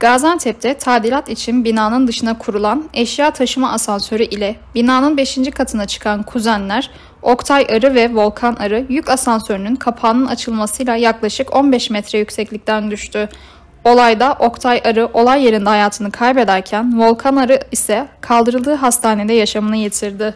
Gaziantep'te tadilat için binanın dışına kurulan eşya taşıma asansörü ile binanın 5. katına çıkan kuzenler Oktay Arı ve Volkan Arı yük asansörünün kapağının açılmasıyla yaklaşık 15 metre yükseklikten düştü. Olayda Oktay Arı olay yerinde hayatını kaybederken Volkan Arı ise kaldırıldığı hastanede yaşamını yitirdi.